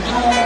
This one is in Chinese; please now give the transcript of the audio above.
猪。